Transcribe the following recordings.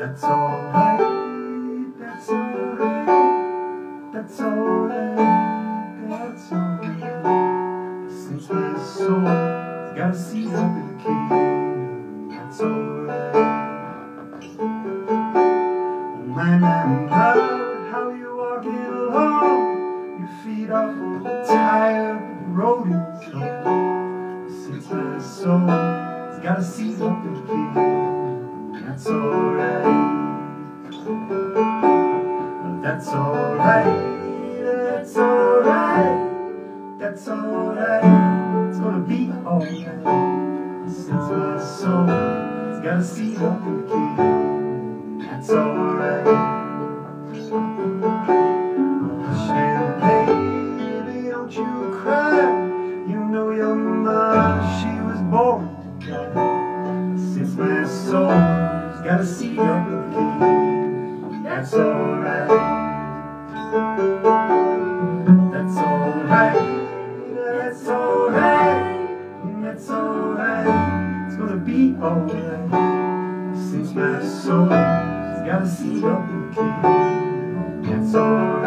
That's alright, that's alright, that's alright, that's alright. Since my soul's got a up in the kingdom, that's alright. Oh man, I love how you're walking along, your feet the tired road is long. Since my soul's got a up in the kingdom, that's alright, it's gonna be alright. Since my soul's got a seat up in the kingdom, that's alright. Champagne, baby, don't you cry. You know your mama, she was born to. Since my soul's got a seat up in the kingdom, that's alright. That's alright, alright. Since my soul's got a seat up in the kingdom, that's alright.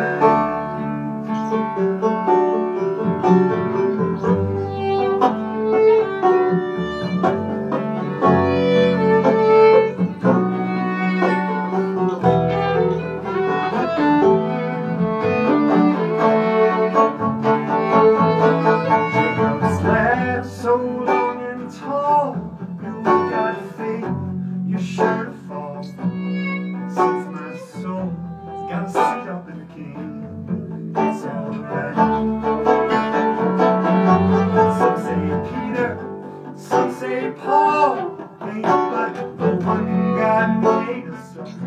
Since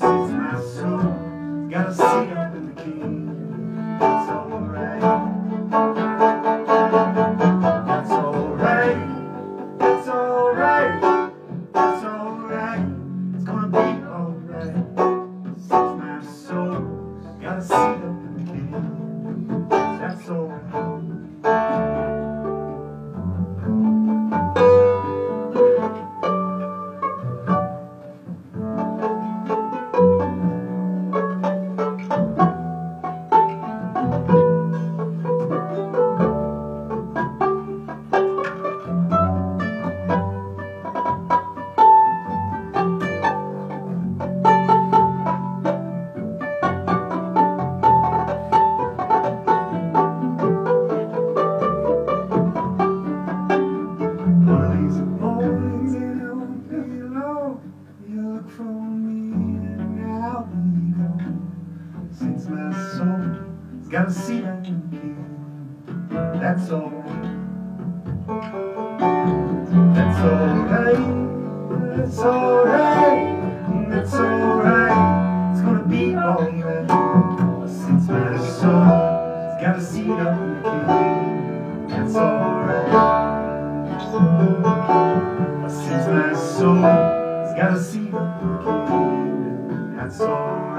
my soul's got a seat up in the king, One got a seat in the kingdom, that's all. That's alright, that's alright, that's alright. It's gonna be alright. Since my soul's got a seat in the kingdom, that's alright. Since my soul's got a seat in the kingdom, that's all.